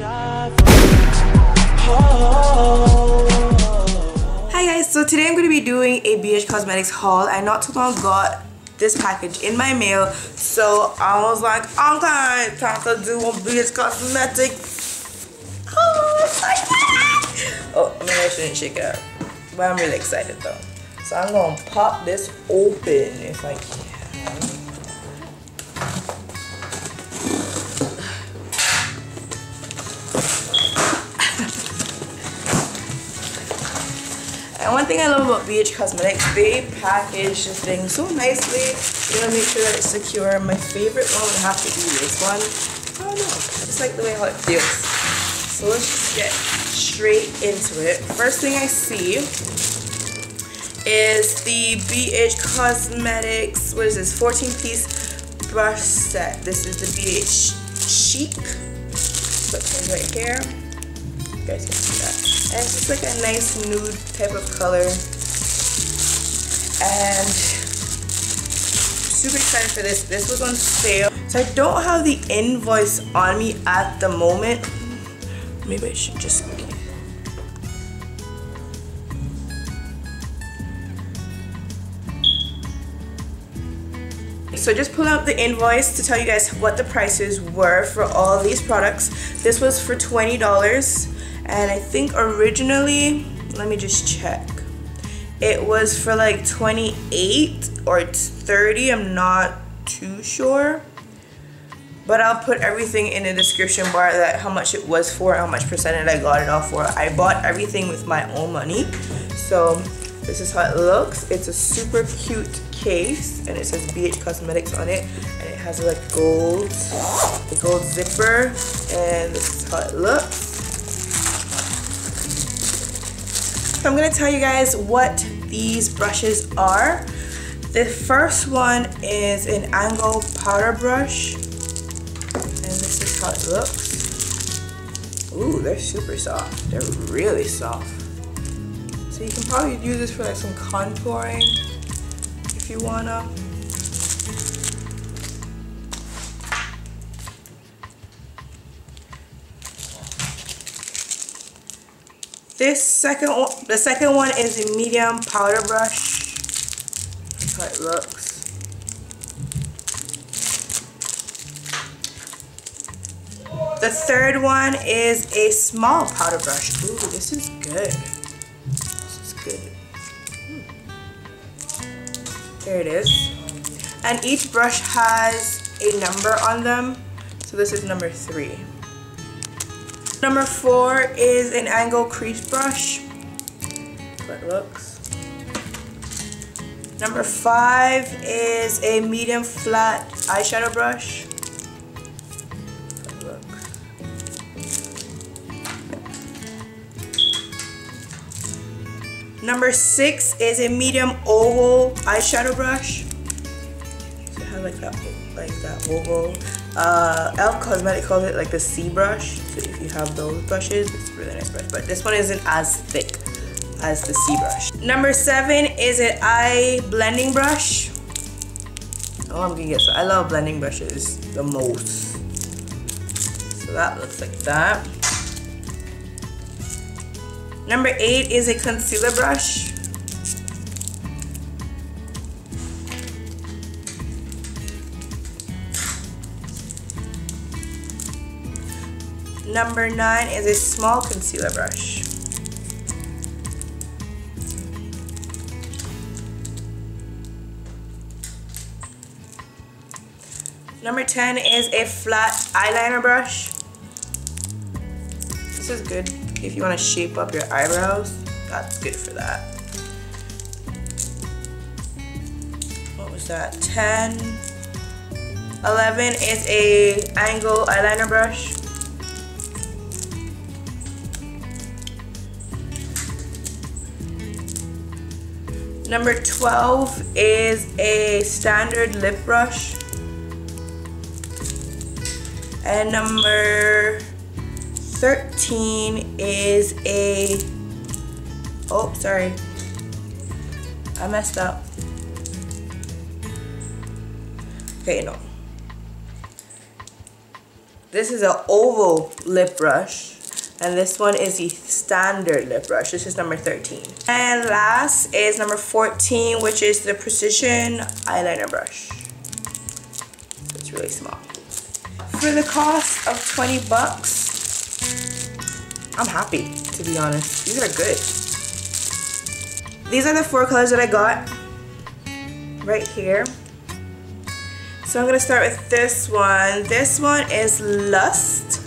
Hi guys, so today I'm going to be doing a BH Cosmetics haul. I not too long got this package in my mail, so I was like, okay, time to do a BH Cosmetics. Oh, Oh, I mean, I shouldn't shake it up, but I'm really excited though. So I'm going to pop this open if I can. Thing I love about BH Cosmetics, they package the thing so nicely. You to make sure that it's secure. My favorite one would have to be this one. I don't know. I just like the way how it feels. So let's just get straight into it. First thing I see is the BH Cosmetics, what is this, 14 piece brush set. This is the BH Chic. One right here. You guys can see that. And it's just like a nice nude type of color. And super excited for this. This was on sale. So I don't have the invoice on me at the moment. Maybe I should just So just pull out the invoice to tell you guys what the prices were for all these products. This was for $20 and I think originally, let me just check. It was for like 28 or 30, I'm not too sure. But I'll put everything in the description bar that how much it was for, how much percentage I got it off for. I bought everything with my own money. So this is how it looks. It's a super cute case and it says BH Cosmetics on it and it has like gold, the gold zipper and this is how it looks. So I'm to tell you guys what these brushes are. The first one is an angle powder brush. And this is how it looks. Ooh, they're super soft. They're really soft. So you can probably use this for like some contouring if you wanna. This second one, the second one is a medium powder brush. That's how it looks. The third one is a small powder brush. Ooh, this is good. This is good. Hmm. There it is. And each brush has a number on them. So this is number three. Number four is an angle crease brush. It looks. Number five is a medium flat eyeshadow brush. Number six is a medium oval eyeshadow brush. So it has like that, like that oval uh, e.l.f. Cosmetic calls it like the C brush. So if you have those brushes, it's a really nice brush. But this one isn't as thick as the C brush. Number seven is an eye blending brush. Oh, I'm gonna get so I love blending brushes the most. So that looks like that. Number eight is a concealer brush. Number nine is a small concealer brush. Number 10 is a flat eyeliner brush. This is good if you want to shape up your eyebrows. That's good for that. What was that? 10. 11 is a angle eyeliner brush. Number 12 is a standard lip brush. And number 13 is a, oh, sorry. I messed up. Okay, no. This is an oval lip brush. And this one is the standard lip brush. This is number 13. And last is number 14, which is the Precision Eyeliner Brush. It's really small. For the cost of 20 bucks, I'm happy, to be honest. These are good. These are the four colors that I got right here. So I'm gonna start with this one. This one is Lust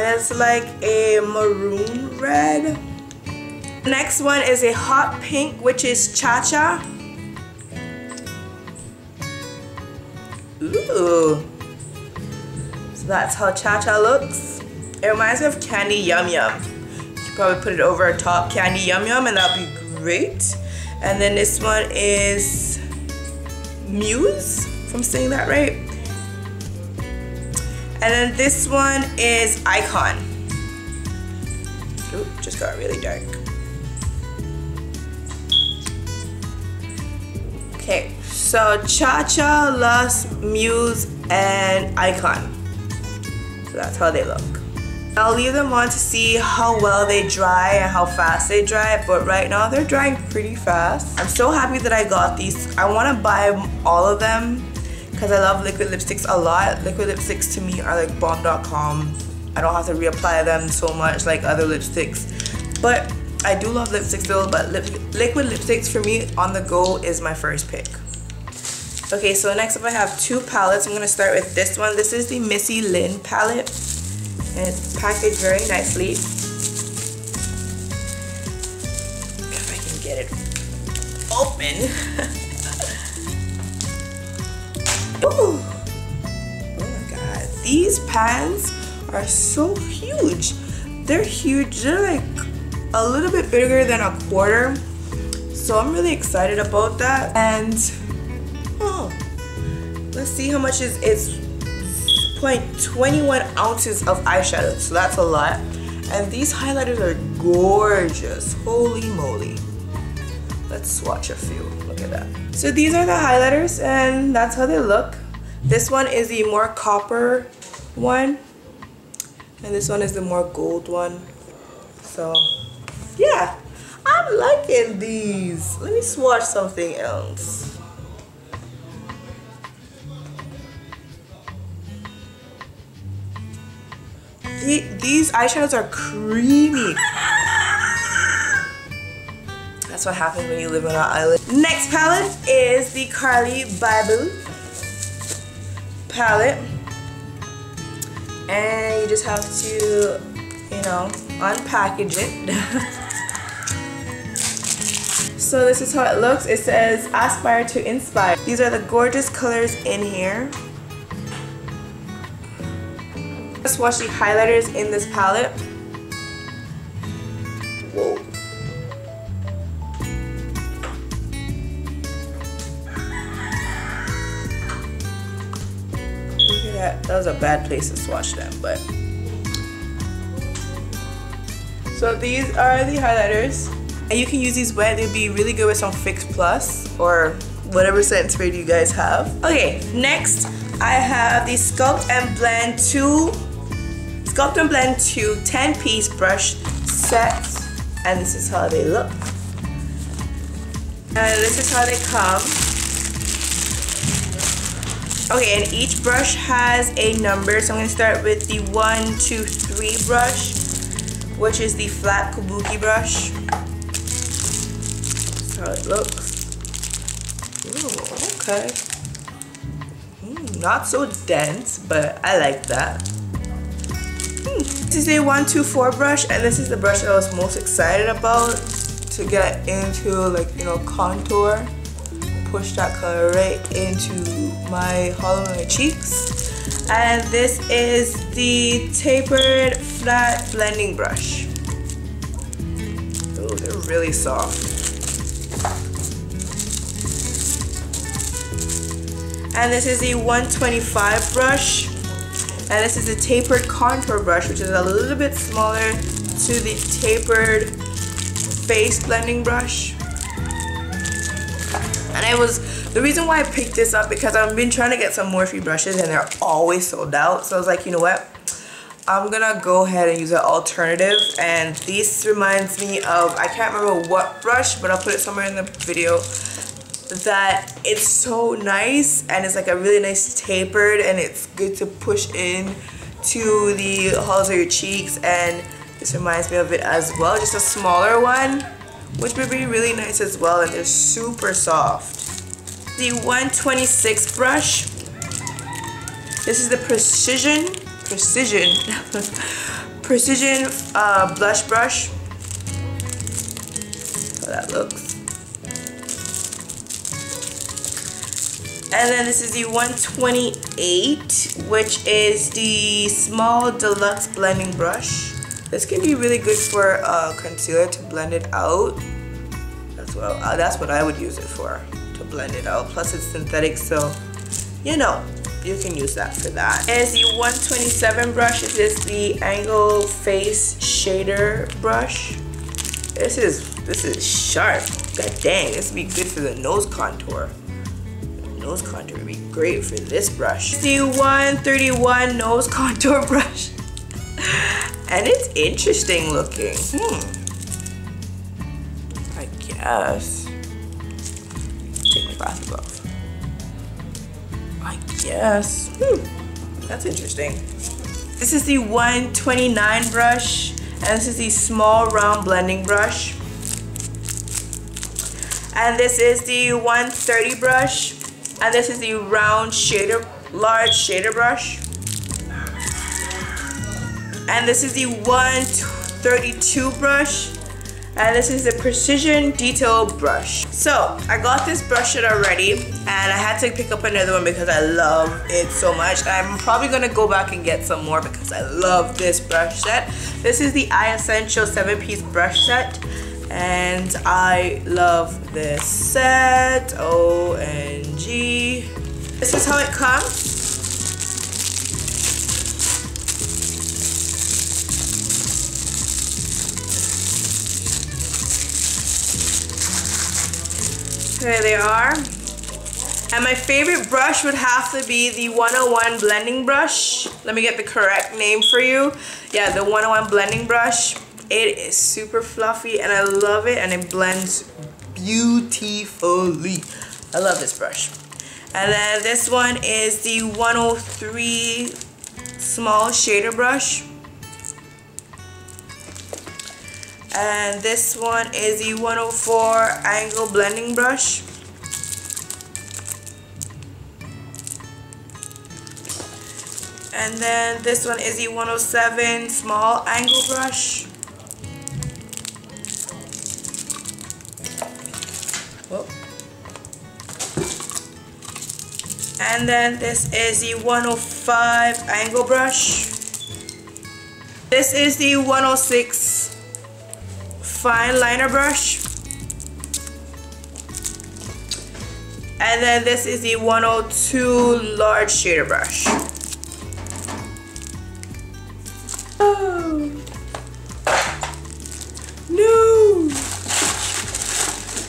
and it's like a maroon red. Next one is a hot pink which is Cha Cha. Ooh. So that's how Cha Cha looks. It reminds me of Candy Yum Yum. You could probably put it over a top Candy Yum Yum and that'll be great. And then this one is Muse, if I'm saying that right. And then this one is Icon. Ooh, just got really dark. Okay, so Cha Cha, Lust, Muse, and Icon. So that's how they look. I'll leave them on to see how well they dry and how fast they dry, but right now they're drying pretty fast. I'm so happy that I got these. I want to buy all of them because I love liquid lipsticks a lot. Liquid lipsticks to me are like bomb.com. I don't have to reapply them so much like other lipsticks. But I do love lipsticks though, but lip liquid lipsticks for me on the go is my first pick. Okay, so next up I have two palettes. I'm going to start with this one. This is the Missy Lynn palette. And it's packaged very nicely. If I can get it open. Ooh. Oh my god. These pans are so huge. They're huge. They're like a little bit bigger than a quarter. So I'm really excited about that. And oh, let's see how much is it's 0.21 ounces of eyeshadow. So that's a lot. And these highlighters are gorgeous. Holy moly. Let's swatch a few. That. So these are the highlighters and that's how they look. This one is the more copper one. And this one is the more gold one. So yeah, I'm liking these. Let me swatch something else. The, these eyeshadows are creamy. That's what happens when you live on an island. Next palette is the Carli Bybel palette. And you just have to, you know, unpackage it. so this is how it looks. It says aspire to inspire. These are the gorgeous colors in here. Let's watch the highlighters in this palette. that, that was a bad place to swatch them, but. So these are the highlighters. And you can use these wet, they'd be really good with some Fix Plus or whatever scent spray you guys have. Okay, next I have the Sculpt and Blend 2, Sculpt and Blend 2 10 piece brush set. And this is how they look. And this is how they come. Okay, and each brush has a number. So I'm gonna start with the one, two, three brush, which is the flat kabuki brush. That's how it looks. Ooh, okay. Mm, not so dense, but I like that. Hmm. This is two, four brush, and this is the brush I was most excited about to get into like, you know, contour push that color right into my hollow of my cheeks. And this is the tapered flat blending brush. Oh, they're really soft. And this is the 125 brush. And this is the tapered contour brush, which is a little bit smaller to the tapered face blending brush. And I was, the reason why I picked this up because I've been trying to get some Morphe brushes and they're always sold out. So I was like, you know what? I'm gonna go ahead and use an alternative and this reminds me of I can't remember what brush but I'll put it somewhere in the video that it's so nice and it's like a really nice tapered and it's good to push in to the hollows of your cheeks and this reminds me of it as well just a smaller one which would be really nice as well and they're super soft. The 126 brush this is the precision precision precision uh, blush brush. How that looks. And then this is the 128, which is the small deluxe blending brush. This can be really good for uh, concealer to blend it out. That's what, uh, that's what I would use it for, to blend it out. Plus it's synthetic, so you know, you can use that for that. Is the 127 brush. This is the Angle Face Shader brush. This is this is sharp. God dang, this would be good for the nose contour nose contour would be great for this brush. The 131 nose contour brush. And it's interesting looking. Hmm. I guess. Take my glasses off. I guess. Hmm. That's interesting. This is the 129 brush. And this is the small round blending brush. And this is the 130 brush and this is the round shader large shader brush and this is the 132 brush. And this is the precision detail brush. So I got this brush set already and I had to pick up another one because I love it so much. I'm probably gonna go back and get some more because I love this brush set. This is the eye essential 7 piece brush set. And I love this set. OMG this is how it comes there they are and my favorite brush would have to be the 101 blending brush let me get the correct name for you yeah the 101 blending brush it is super fluffy and I love it and it blends beautifully. I love this brush. And then this one is the 103 small shader brush. And this one is the 104 angle blending brush. And then this one is the 107 small angle brush. And then this is the 105 angle brush. This is the 106 fine liner brush. And then this is the 102 large shader brush. Oh. No.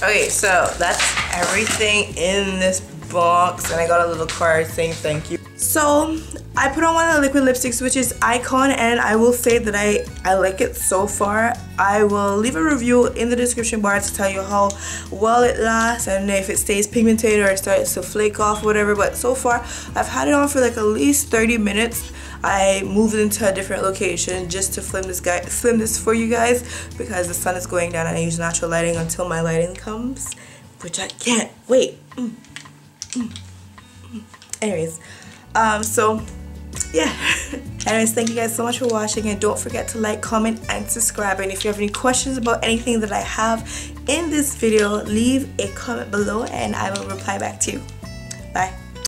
Okay, so that's everything in this box and I got a little card saying thank you. So I put on one of the liquid lipsticks which is Icon and I will say that I, I like it so far. I will leave a review in the description bar to tell you how well it lasts and if it stays pigmented or starts to flake off whatever but so far I've had it on for like at least 30 minutes. I moved into a different location just to film this guy film this for you guys because the sun is going down and I use natural lighting until my lighting comes which I can't wait. Mm. Anyways, um, so yeah. Anyways, thank you guys so much for watching and don't forget to like, comment, and subscribe. And if you have any questions about anything that I have in this video, leave a comment below and I will reply back to you. Bye.